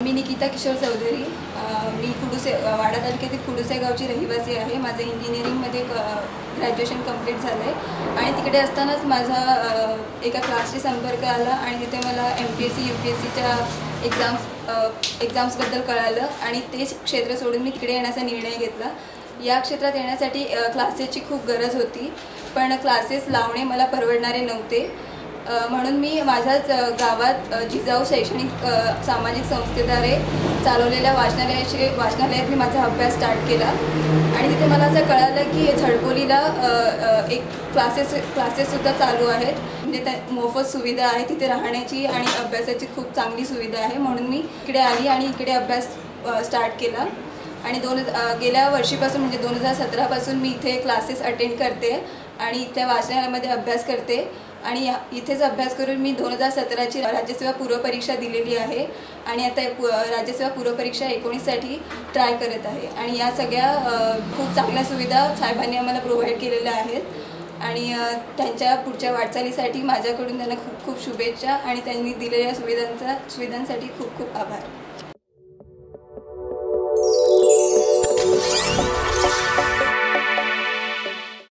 मी निकिता किशोर चौधरी. मी कुडुसे वाडा तालुक्यातील कुडुसे गावची रहिवासी आहे. माझं इंजिनिअरिंगमध्ये ग्रॅज्युएशन कंप्लीट झालं आहे आणि तिकडे असतानाच माझा एका क्लासशी संपर्क आला आणि तिथे मला M P S C U P S सीच्या एक्झाम्स एक्झाम्सबद्दल कळालं आणि तेच क्षेत्र सोडून मी तिकडे येण्याचा निर्णय घेतला. या क्षेत्रात येण्यासाठी क्लासेसची खूप गरज होती. पण क्लासेस लावणे मला परवडणारे नव्हते. म्हणून मी माझ्याच गावात जिजाऊ शैक्षणिक सामाजिक संस्थेद्वारे चालवलेल्या वाचनालयाचे वाचनालयात मी माझा अभ्यास स्टार्ट केला. आणि तिथे मला असं कळालं की झडपोलीला एक क्लासेस क्लासेससुद्धा चालू आहेत. म्हणजे त्या मोफत सुविधा आहे तिथे राहण्याची आणि अभ्यासाची खूप चांगली सुविधा आहे. म्हणून मी इकडे आली आणि इकडे अभ्यास स्टार्ट केला. आणि दोन गेल्या वर्षीपासून म्हणजे दोन हजार सतरापासून मी इथे क्लासेस अटेंड करते. आणि इथे वाचनालयामध्ये अभ्यास करते. आणि या- इथेच अभ्यास करून मी दोन हजार सतराची राज्यसेवा पूर्वपरीक्षा दिलेली आहे. आणि आता पु- राज्यसेवा पूर्वपरीक्षा एकोणीससाठी ट्राय करत आहे. आणि या सगळ्या खूप चांगल्या सुविधा साहेबांनी आम्हाला प्रोव्हाइड केलेल्या आहेत. आणि त्यांच्या पुढच्या वाटचालीसाठी माझ्याकडून त्यांना खूप खूप शुभेच्छा आणि त्यांनी दिलेल्या सुविधांचा सुविधांसाठी खूप खूप आभार.